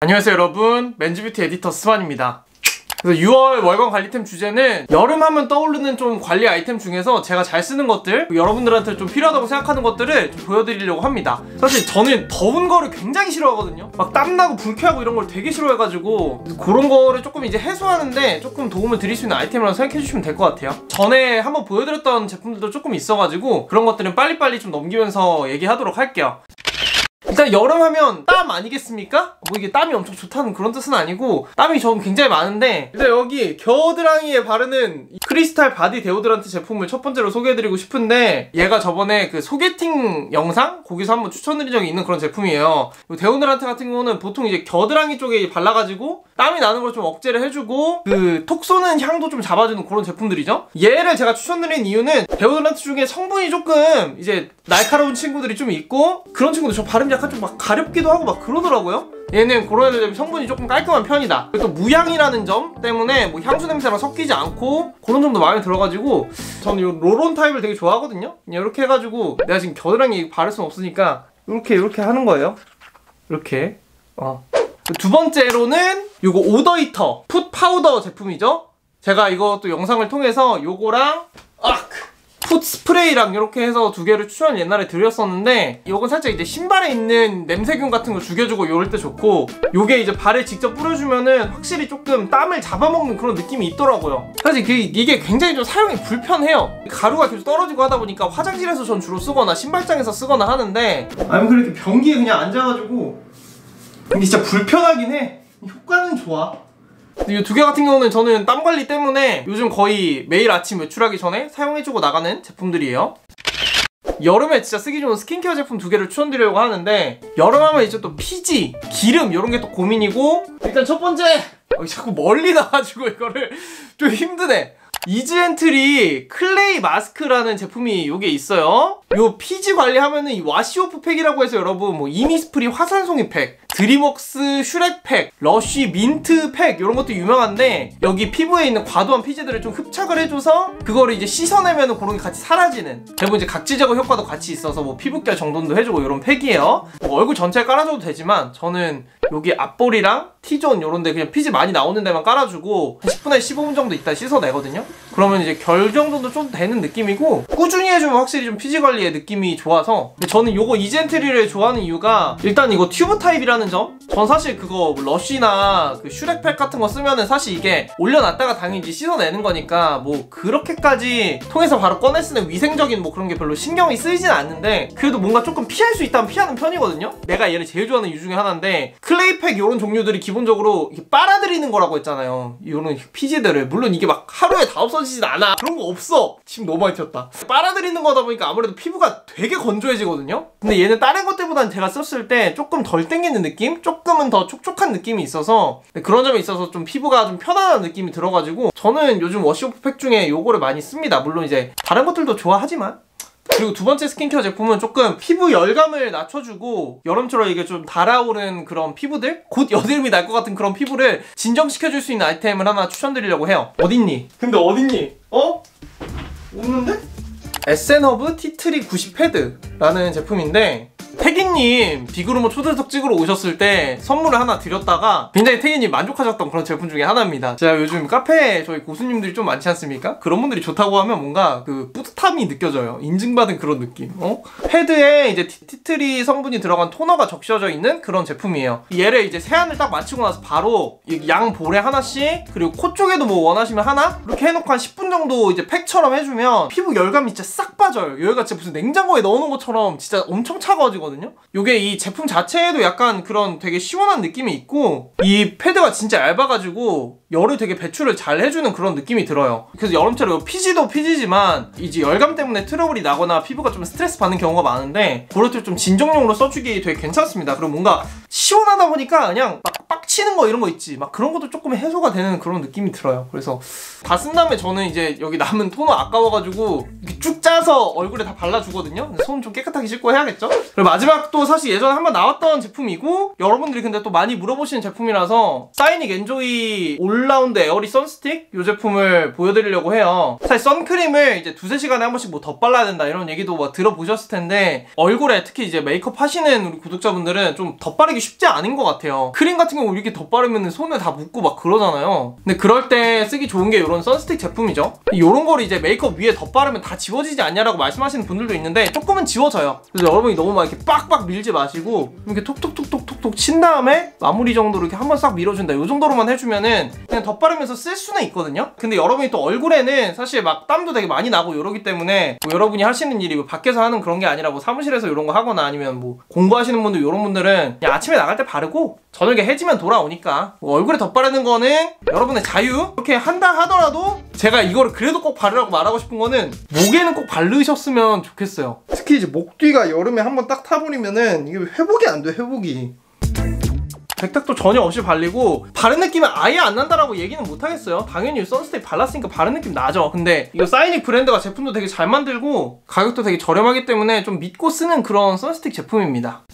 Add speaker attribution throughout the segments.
Speaker 1: 안녕하세요 여러분. 맨즈뷰티 에디터 스완입니다. 그래서 6월 월간 관리템 주제는 여름 하면 떠오르는 좀 관리 아이템 중에서 제가 잘 쓰는 것들 여러분들한테 좀 필요하다고 생각하는 것들을 좀 보여드리려고 합니다. 사실 저는 더운 거를 굉장히 싫어하거든요. 막 땀나고 불쾌하고 이런 걸 되게 싫어해가지고 그런 거를 조금 이제 해소하는데 조금 도움을 드릴 수 있는 아이템이라고 생각해 주시면 될 것 같아요. 전에 한번 보여드렸던 제품들도 조금 있어가지고 그런 것들은 빨리빨리 좀 넘기면서 얘기하도록 할게요 일단 여름 하면 땀 아니겠습니까? 뭐 이게 땀이 엄청 좋다는 그런 뜻은 아니고 땀이 저는 굉장히 많은데 일단 여기 겨드랑이에 바르는 이 크리스탈 바디 데오드란트 제품을 첫 번째로 소개해드리고 싶은데 얘가 저번에 그 소개팅 영상? 거기서 한번 추천드린 적이 있는 그런 제품이에요. 이 데오드란트 같은 경우는 보통 이제 겨드랑이 쪽에 발라가지고 땀이 나는 걸 좀 억제를 해주고 그 톡 쏘는 향도 좀 잡아주는 그런 제품들이죠. 얘를 제가 추천드린 이유는 데오드란트 중에 성분이 조금 이제 날카로운 친구들이 좀 있고 그런 친구들 저 바르면 약간 좀 막 가렵기도 하고 막 그러더라고요 얘는 그런 애들 성분이 조금 깔끔한 편이다. 또 무향이라는 점 때문에 뭐 향수 냄새랑 섞이지 않고 그런 점도 마음에 들어가지고 저는 이 roll-on 타입을 되게 좋아하거든요. 이렇게 해가지고 내가 지금 겨드랑이 바를 순 없으니까 이렇게 이렇게 하는 거예요. 이렇게. 어. 두 번째로는 요거 오더이터 foot 파우더 제품이죠? 제가 이것도 영상을 통해서 요거랑 아! foot 스프레이랑 이렇게 해서 두 개를 추천 옛날에 드렸었는데 이건 살짝 이제 신발에 있는 냄새균 같은 거 죽여주고 이럴 때 좋고 요게 이제 발에 직접 뿌려주면은 확실히 조금 땀을 잡아먹는 그런 느낌이 있더라고요. 사실 그 이게 굉장히 좀 사용이 불편해요. 가루가 계속 떨어지고 하다 보니까 화장실에서 전 주로 쓰거나 신발장에서 쓰거나 하는데 아니면 그렇게 변기에 그냥 앉아가지고 이게 진짜 불편하긴 해. 효과는 좋아 이 두 개 같은 경우는 저는 땀 관리 때문에 요즘 거의 매일 아침 외출하기 전에 사용해주고 나가는 제품들이에요. 여름에 진짜 쓰기 좋은 스킨케어 제품 두 개를 추천드리려고 하는데 여름하면 이제 또 피지, 기름 이런 게 또 고민이고 일단 첫 번째 어, 자꾸 멀리 나가지고 이거를 좀 힘드네. 이즈앤트리 클레이 마스크라는 제품이 요게 있어요. 요 피지 관리하면은 이 wash-off 팩이라고 해서 여러분 뭐 이니스프리 화산송이 팩, 드림웍스 슈렉 팩, 러쉬 민트 팩 이런 것도 유명한데 여기 피부에 있는 과도한 피지들을 좀 흡착을 해줘서 그거를 이제 씻어내면은 그런 게 같이 사라지는. 대부분 이제 각질 제거 효과도 같이 있어서 뭐 피부결 정돈도 해주고 이런 팩이에요. 뭐 얼굴 전체에 깔아줘도 되지만 저는 여기 앞볼이랑 T존 요런데 그냥 피지 많이 나오는 데만 깔아주고 10분에서 15분 정도 있다 씻어내거든요. 그러면 이제 결 정도도 좀 되는 느낌이고 꾸준히 해주면 확실히 좀 피지 관리의 느낌이 좋아서. 저는 요거 이즈앤트리를 좋아하는 이유가 일단 이거 튜브 타입이라는 점? 전 사실 그거 뭐 러쉬나 그 슈렉팩 같은 거 쓰면은 사실 이게 올려놨다가 당연히 씻어내는 거니까 뭐 그렇게까지 통해서 바로 꺼내 쓰는 위생적인 뭐 그런 게 별로 신경이 쓰이진 않는데 그래도 뭔가 조금 피할 수 있다면 피하는 편이거든요? 내가 얘를 제일 좋아하는 이유 중에 하나인데 클레이팩 이런 종류들이 기본적으로 빨아들이는 거라고 했잖아요. 이런 피지들을. 물론 이게 막 하루에 다 없어지진 않아. 그런 거 없어. 침 너무 많이 튀었다. 빨아들이는 거다 보니까 아무래도 피부가 되게 건조해지거든요? 근데 얘는 다른 것 들보다는 제가 썼을 때 조금 덜 땡기는 느낌? 조금은 더 촉촉한 느낌이 있어서 그런 점에 있어서 좀 피부가 좀 편안한 느낌이 들어가지고 저는 요즘 wash-off 팩 중에 요거를 많이 씁니다 물론 이제 다른 것들도 좋아하지만 그리고 두 번째 스킨케어 제품은 조금 피부 열감을 낮춰주고 여름처럼 이게 좀 달아오른 그런 피부들 곧 여드름이 날 것 같은 그런 피부를 진정시켜줄 수 있는 아이템을 하나 추천드리려고 해요 어딨니? 근데 어딨니? 어? 없는데? 에센허브 티트리 90 패드라는 제품인데 태기님 비그루머 초대석 찍으러 오셨을 때 선물을 하나 드렸다가 굉장히 태기님 만족하셨던 그런 제품 중에 하나입니다. 제가 요즘 카페에 저희 고수님들이 좀 많지 않습니까? 그런 분들이 좋다고 하면 뭔가 그 뿌듯함이 느껴져요. 인증받은 그런 느낌. 어? 패드에 이제 티트리 성분이 들어간 토너가 적셔져 있는 그런 제품이에요. 얘를 이제 세안을 딱 마치고 나서 바로 양 볼에 하나씩 그리고 코 쪽에도 뭐 원하시면 하나 이렇게 해놓고 한 10분 정도 이제 팩처럼 해주면 피부 열감이 진짜 싹 빠져요. 여기가 진짜 무슨 냉장고에 넣어놓은 것처럼 진짜 엄청 차가워지거든요. 요게 이 제품 자체에도 약간 그런 되게 시원한 느낌이 있고 이 패드가 진짜 얇아가지고 열을 되게 배출을 잘 해주는 그런 느낌이 들어요. 그래서 여름철에 피지도 피지지만 이제 열감 때문에 트러블이 나거나 피부가 좀 스트레스 받는 경우가 많은데 그럴 때 좀 진정용으로 써주기 되게 괜찮습니다. 그리고 뭔가 시원하다 보니까 그냥 막 빡치 스치는 거 이런 거 있지 막 그런 것도 조금 해소가 되는 그런 느낌이 들어요 그래서 다 쓴 다음에 저는 이제 여기 남은 토너 아까워가지고 이렇게 쭉 짜서 얼굴에 다 발라주거든요 손 좀 깨끗하게 씻고 해야겠죠 그리고 마지막 또 사실 예전에 한번 나왔던 제품이고 여러분들이 근데 또 많이 물어보시는 제품이라서 사이닉 엔조이 올 라운드 에어리 선스틱? 이 제품을 보여드리려고 해요. 사실 선크림을 이제 두세 시간에 한 번씩 뭐 덧발라야 된다 이런 얘기도 뭐 들어보셨을 텐데 얼굴에 특히 이제 메이크업 하시는 우리 구독자분들은 좀 덧바르기 쉽지 않은 것 같아요. 크림 같은 경우 이렇게 덧바르면 손에 다 묻고 막 그러잖아요. 근데 그럴 때 쓰기 좋은 게 이런 선스틱 제품이죠. 이런 거를 이제 메이크업 위에 덧바르면 다 지워지지 않냐라고 말씀하시는 분들도 있는데 조금은 지워져요. 그래서 여러분이 너무 막 이렇게 빡빡 밀지 마시고 이렇게 톡톡톡톡 톡톡 친 다음에 마무리 정도로 이렇게 한번 싹 밀어준다. 이 정도로만 해주면은 그냥 덧바르면서 쓸 수는 있거든요. 근데 여러분이 또 얼굴에는 사실 막 땀도 되게 많이 나고 이러기 때문에 뭐 여러분이 하시는 일이 뭐 밖에서 하는 그런 게 아니라 뭐 사무실에서 이런 거 하거나 아니면 뭐 공부하시는 분들 이런 분들은 그냥 아침에 나갈 때 바르고 저녁에 해지면 돌아오니까 뭐 얼굴에 덧바르는 거는 여러분의 자유. 이렇게 한다 하더라도 제가 이거를 그래도 꼭 바르라고 말하고 싶은 거는 목에는 꼭 바르셨으면 좋겠어요. 특히 이제 목 뒤가 여름에 한번 딱 타버리면은 이게 회복이 안 돼 회복이 백탁도 전혀 없이 발리고 바른 느낌은 아예 안 난다라고 얘기는 못 하겠어요. 당연히 선스테이 발랐으니까 바른 느낌 나죠. 근데 이거 사이닉 브랜드가 제품도 되게 잘 만들고 가격도 되게 저렴하기 때문에 좀 믿고 쓰는 그런 선스틱 제품입니다.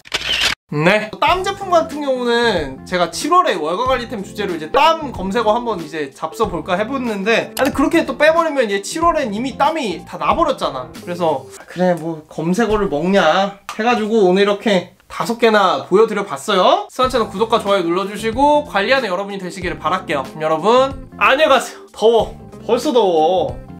Speaker 1: 네. 땀 제품 같은 경우는 제가 7월에 월가 관리템 주제로 이제 땀 검색어 한번 이제 잡숴 볼까 해봤는데 아니 그렇게 또 빼버리면 얘 7월엔 이미 땀이 다 나버렸잖아. 그래서 그래 뭐 검색어를 먹냐 해가지고 오늘 이렇게 다섯 개나 보여드려 봤어요. 스완 채널 구독과 좋아요 눌러주시고 관리하는 여러분이 되시기를 바랄게요. 그럼 여러분 안녕히 가세요. 더워. 벌써 더워.